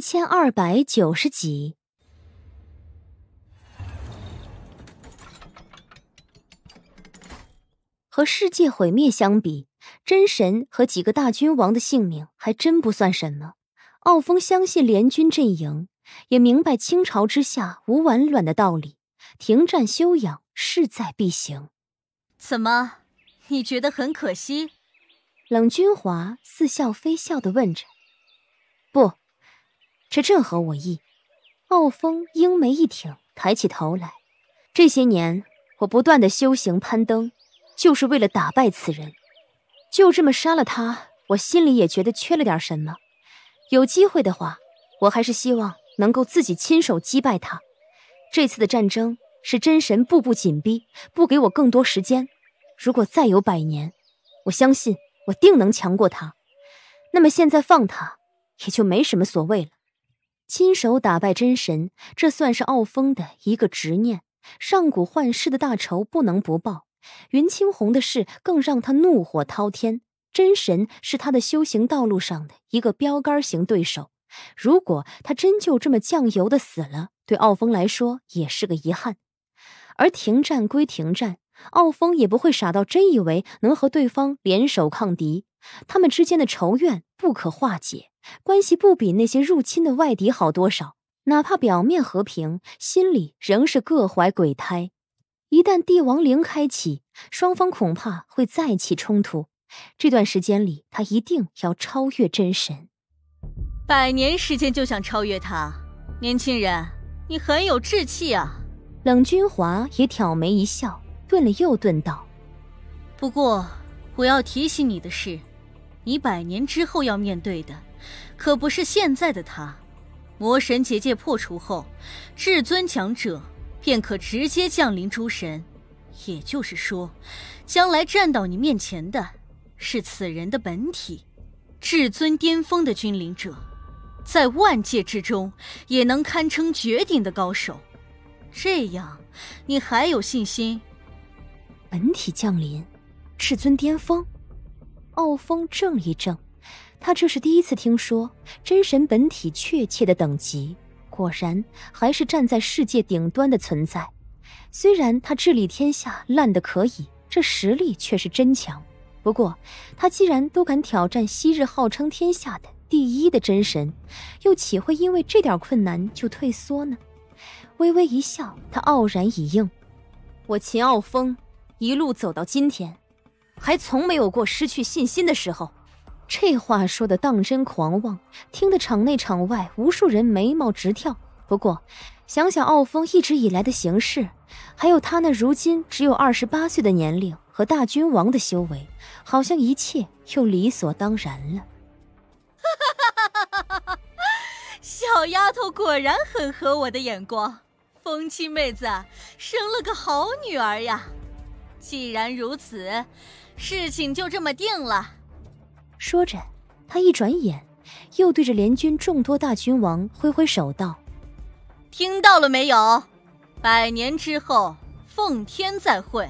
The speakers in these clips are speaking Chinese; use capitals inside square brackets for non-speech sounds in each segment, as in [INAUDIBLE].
一千二百九十集。和世界毁灭相比，真神和几个大君王的性命还真不算什么。傲风相信联军阵营，也明白倾巢之下无完卵的道理，停战休养势在必行。怎么，你觉得很可惜？冷君华似笑非笑的问着。不，这正合我意。傲风鹰眉一挺，抬起头来。这些年，我不断的修行攀登。就是为了打败此人，就这么杀了他，我心里也觉得缺了点什么。有机会的话，我还是希望能够自己亲手击败他。这次的战争是真神步步紧逼，不给我更多时间。如果再有百年，我相信我定能强过他。那么现在放他，也就没什么所谓了。亲手打败真神，这算是傲风的一个执念。上古幻世的大仇不能不报。云青红的事更让他怒火滔天。真神是他的修行道路上的一个标杆型对手，如果他真就这么酱油的死了，对傲风来说也是个遗憾。而停战归停战，傲风也不会傻到真以为能和对方联手抗敌。他们之间的仇怨不可化解，关系不比那些入侵的外敌好多少。哪怕表面和平，心里仍是各怀鬼胎。一旦帝王陵开启，双方恐怕会再起冲突。这段时间里，他一定要超越真神。百年时间就想超越他，年轻人，你很有志气啊！冷君华也挑眉一笑，顿了又顿道：“不过，我要提醒你的是，你百年之后要面对的，可不是现在的他。魔神结界破除后，至尊强者。”便可直接降临诸神，也就是说，将来站到你面前的是此人的本体，至尊巅峰的君临者，在万界之中也能堪称绝顶的高手。这样，你还有信心？本体降临，至尊巅峰。傲风怔一怔，他这是第一次听说真神本体确切的等级。果然还是站在世界顶端的存在，虽然他治理天下烂的可以，这实力却是真强。不过他既然都敢挑战昔日号称天下的第一的真神，又岂会因为这点困难就退缩呢？微微一笑，他傲然以应：“我秦傲风一路走到今天，还从没有过失去信心的时候。”这话说的当真狂妄，听得场内场外无数人眉毛直跳。不过，想想傲风一直以来的行事，还有他那如今只有二十八岁的年龄和大君王的修为，好像一切又理所当然了。哈 [LAUGHS] 小丫头果然很合我的眼光，风清妹子生了个好女儿呀！既然如此，事情就这么定了。说着，他一转眼，又对着联军众多大君王挥挥手道：“听到了没有？百年之后，奉天再会。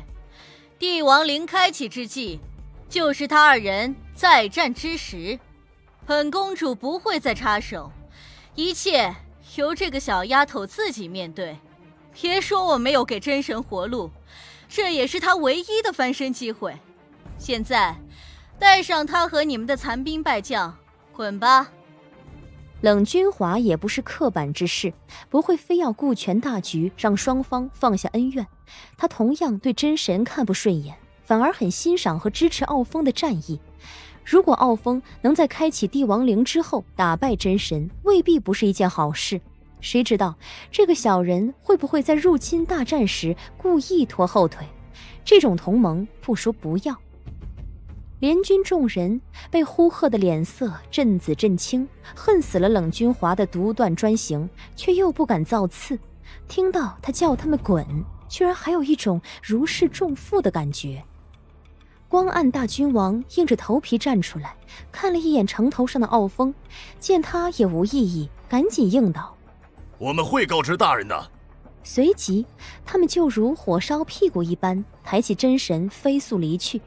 帝王陵开启之际，就是他二人再战之时。本公主不会再插手，一切由这个小丫头自己面对。别说我没有给真神活路，这也是他唯一的翻身机会。现在。”带上他和你们的残兵败将，滚吧！冷君华也不是刻板之士，不会非要顾全大局，让双方放下恩怨。他同样对真神看不顺眼，反而很欣赏和支持傲风的战役。如果傲风能在开启帝王陵之后打败真神，未必不是一件好事。谁知道这个小人会不会在入侵大战时故意拖后腿？这种同盟，不说不要。联军众人被呼喝的脸色震紫震青，恨死了冷君华的独断专行，却又不敢造次。听到他叫他们滚，居然还有一种如释重负的感觉。光暗大君王硬着头皮站出来，看了一眼城头上的傲风，见他也无异议，赶紧应道：“我们会告知大人的。”随即，他们就如火烧屁股一般，抬起真神飞速离去。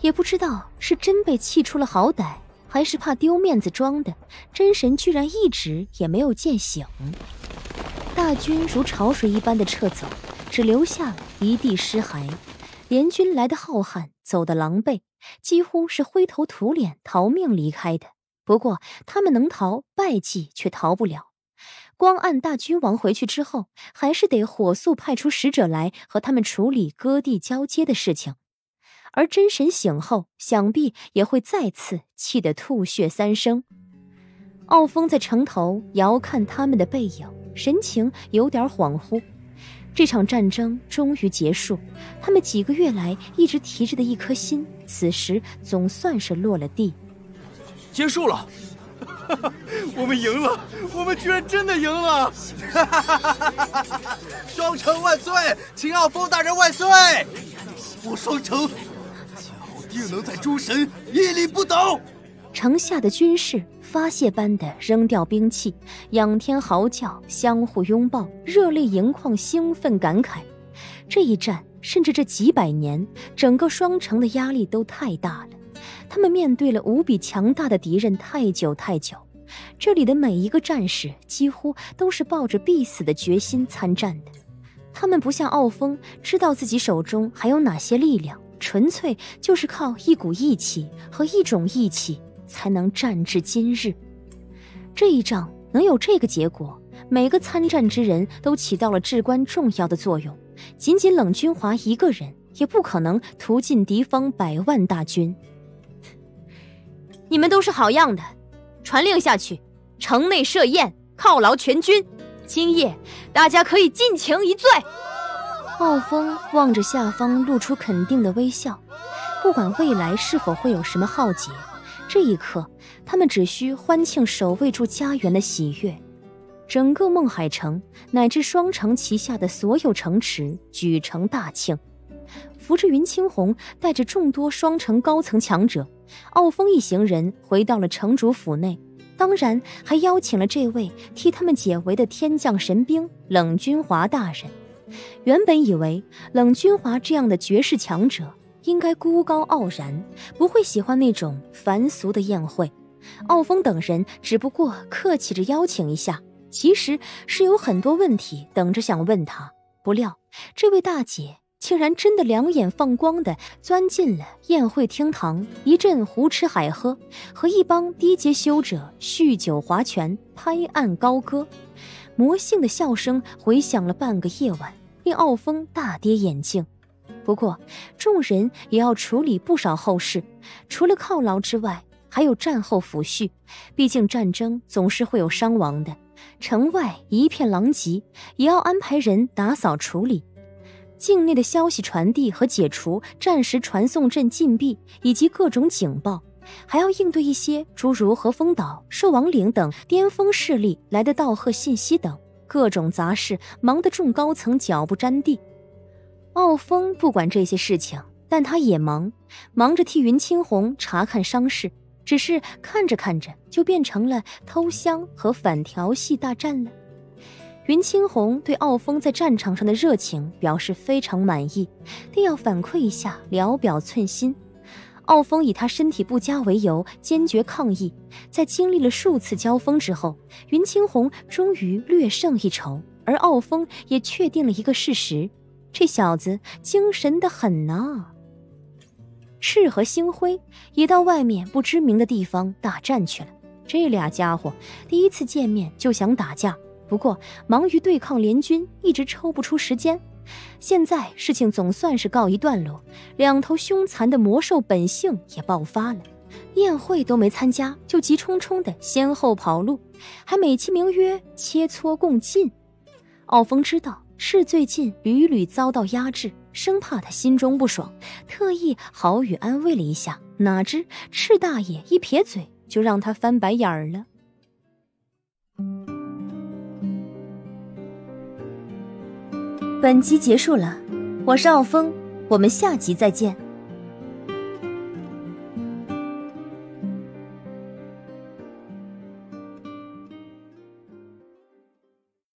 也不知道是真被气出了好歹，还是怕丢面子装的，真神居然一直也没有见醒。大军如潮水一般的撤走，只留下了一地尸骸。联军来的浩瀚，走的狼狈，几乎是灰头土脸逃命离开的。不过他们能逃，败绩却逃不了。光暗大君王回去之后，还是得火速派出使者来和他们处理割地交接的事情。而真神醒后，想必也会再次气得吐血三升。傲风在城头遥看他们的背影，神情有点恍惚。这场战争终于结束，他们几个月来一直提着的一颗心，此时总算是落了地。结束了，[LAUGHS] 我们赢了，我们居然真的赢了！[LAUGHS] 双城万岁，秦傲风大人万岁！我双城，定能在诸神屹立不倒。城下的军士发泄般的扔掉兵器，仰天嚎叫，相互拥抱，热泪盈眶，兴奋感慨。这一战，甚至这几百年，整个双城的压力都太大了。他们面对了无比强大的敌人太久太久，这里的每一个战士几乎都是抱着必死的决心参战的。他们不像傲风，知道自己手中还有哪些力量，纯粹就是靠一股义气和一种义气。才能战至今日。这一仗能有这个结果，每个参战之人都起到了至关重要的作用。仅仅冷君华一个人也不可能屠尽敌方百万大军。你们都是好样的！传令下去，城内设宴犒劳全军。今夜大家可以尽情一醉。傲风望着下方，露出肯定的微笑。不管未来是否会有什么浩劫。这一刻，他们只需欢庆守卫住家园的喜悦。整个梦海城乃至双城旗下的所有城池举城大庆。扶着云青红，带着众多双城高层强者，傲风一行人回到了城主府内。当然，还邀请了这位替他们解围的天降神兵冷君华大人。原本以为冷君华这样的绝世强者。应该孤高傲然，不会喜欢那种凡俗的宴会。傲风等人只不过客气着邀请一下，其实是有很多问题等着想问他。不料这位大姐竟然真的两眼放光的钻进了宴会厅堂，一阵胡吃海喝，和一帮低阶修者酗酒划拳、拍案高歌，魔性的笑声回响了半个夜晚，令傲风大跌眼镜。不过，众人也要处理不少后事，除了犒劳之外，还有战后抚恤。毕竟战争总是会有伤亡的，城外一片狼藉，也要安排人打扫处理。境内的消息传递和解除战时传送阵禁闭，以及各种警报，还要应对一些诸如和风岛、兽王岭等巅峰势力来的道贺信息等各种杂事，忙得众高层脚不沾地。傲风不管这些事情，但他也忙，忙着替云青红查看伤势。只是看着看着，就变成了偷香和反调戏大战了。云青红对傲风在战场上的热情表示非常满意，定要反馈一下，聊表寸心。傲风以他身体不佳为由，坚决抗议。在经历了数次交锋之后，云青红终于略胜一筹，而傲风也确定了一个事实。这小子精神的很呐！赤和星辉也到外面不知名的地方大战去了。这俩家伙第一次见面就想打架，不过忙于对抗联军，一直抽不出时间。现在事情总算是告一段落，两头凶残的魔兽本性也爆发了。宴会都没参加，就急冲冲的先后跑路，还美其名曰切磋共进。傲风知道。是最近屡屡遭到压制，生怕他心中不爽，特意好语安慰了一下。哪知赤大爷一撇嘴，就让他翻白眼儿了。本集结束了，我是傲风，我们下集再见。